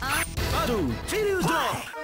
Battle, Kiryu Drop!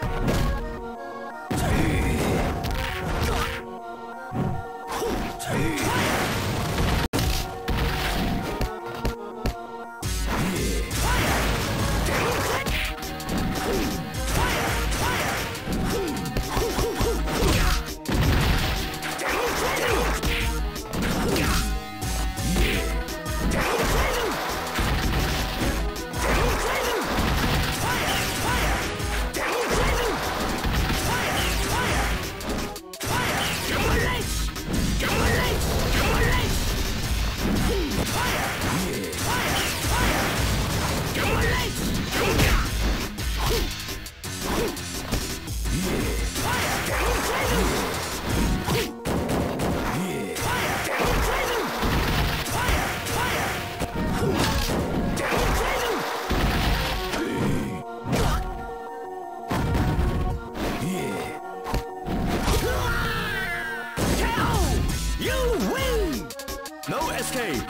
No escape!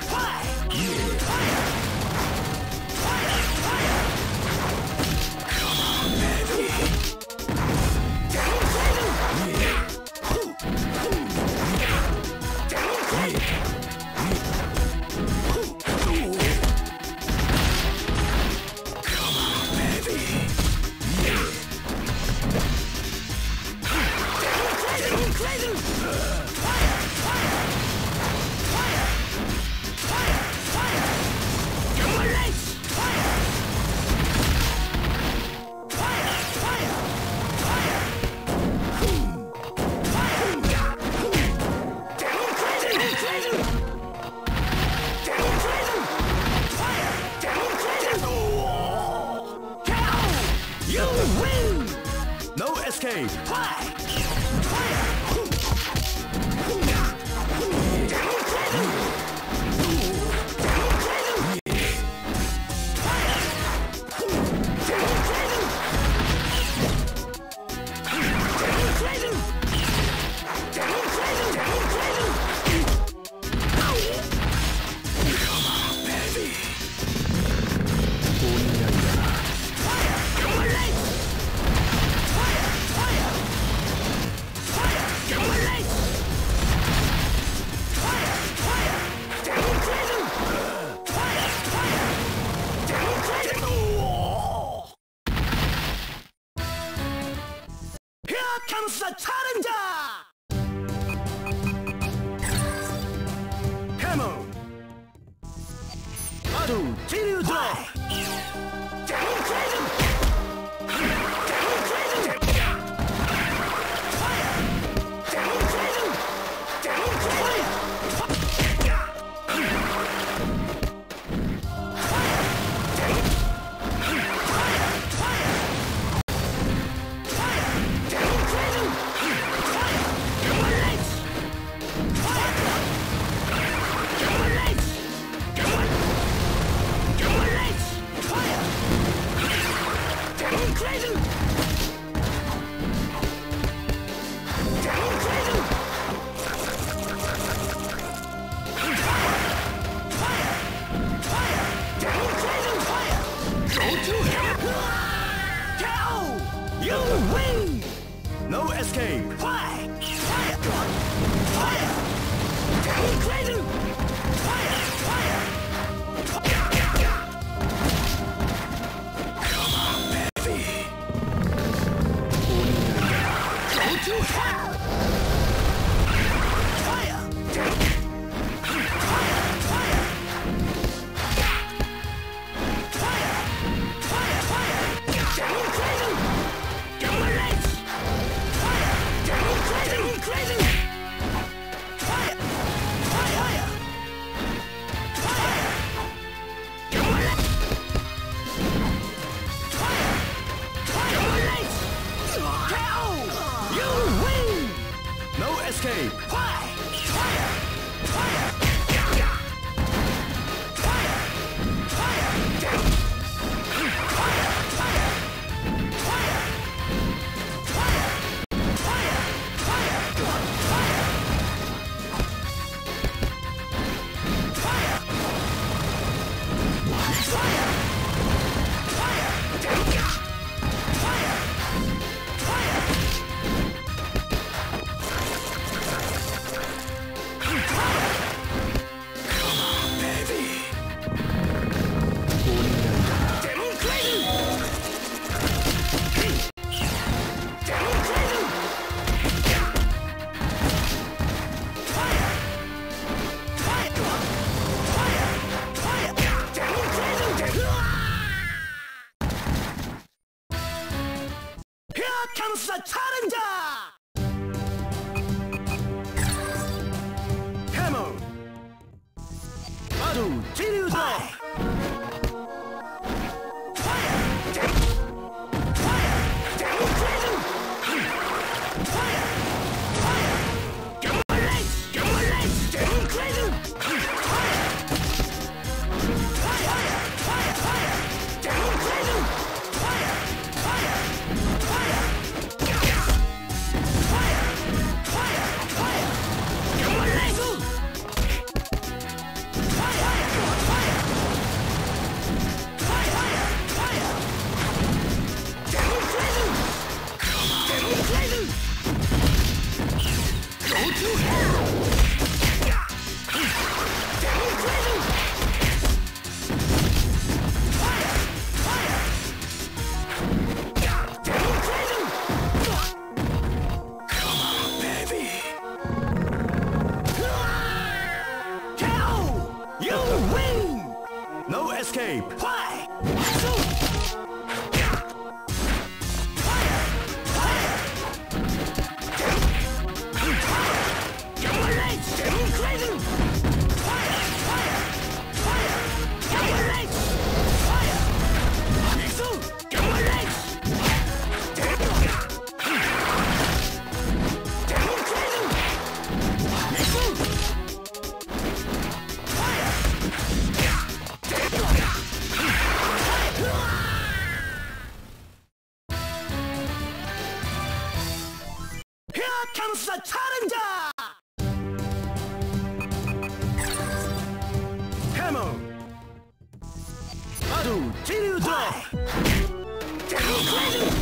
You KO! You win! No escape! Fire! Fire! Fire! Hammer! Battle, Chiryudo! You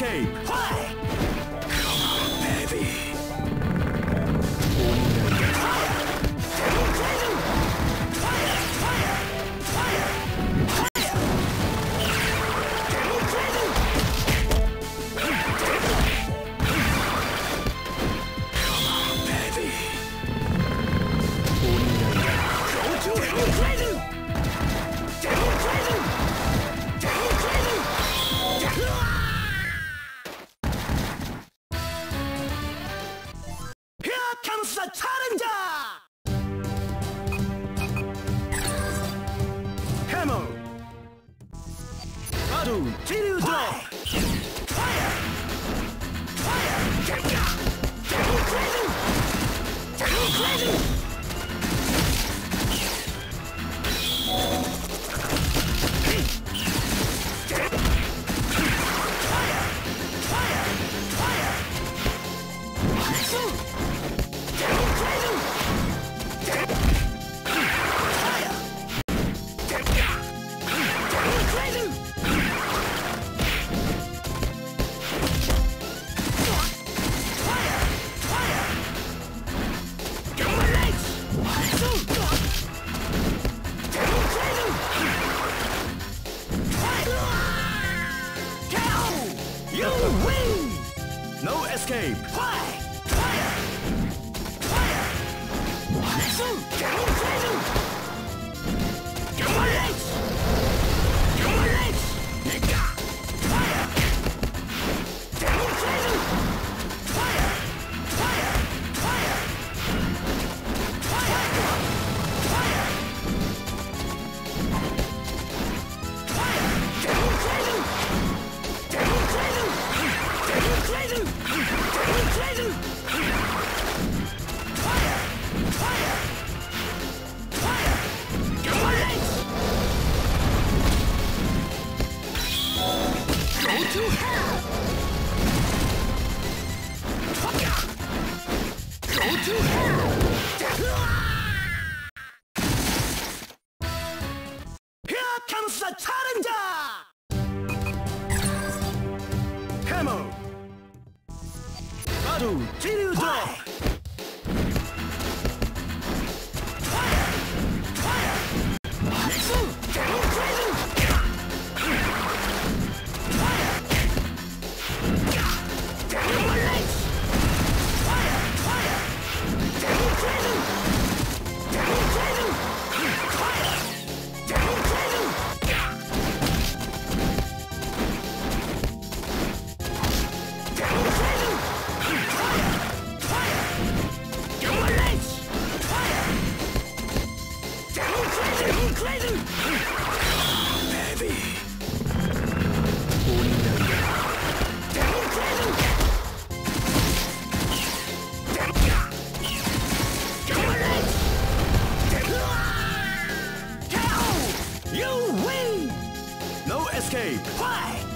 escape! Why? becomes the challenger! Hammer! Radu, Kiryu Fire! Fire! Fire! Crazy! Get crazy! Go to hell! Escape! Fire!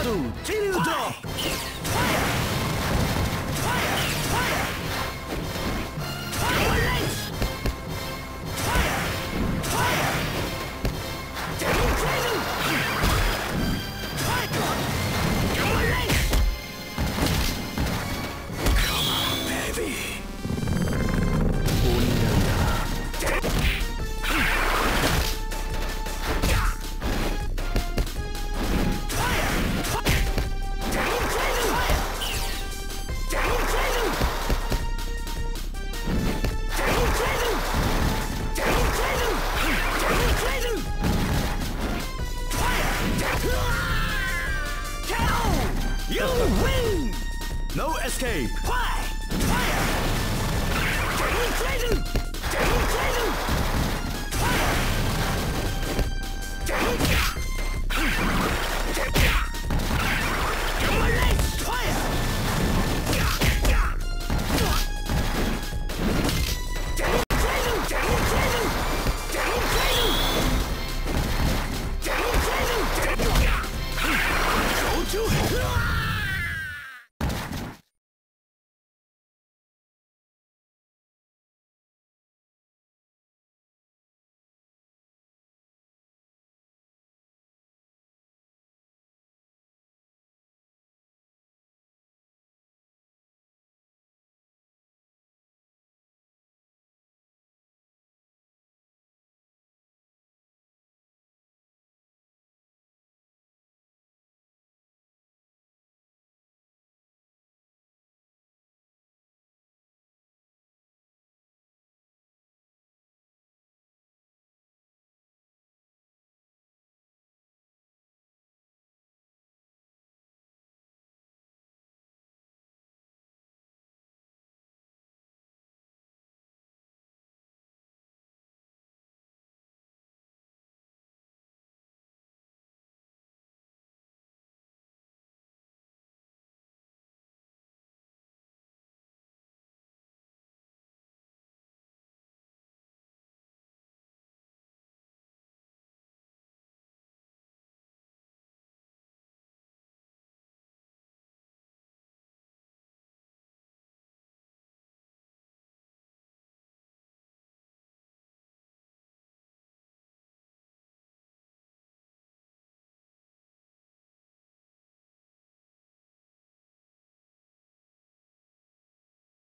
Haru Tildo!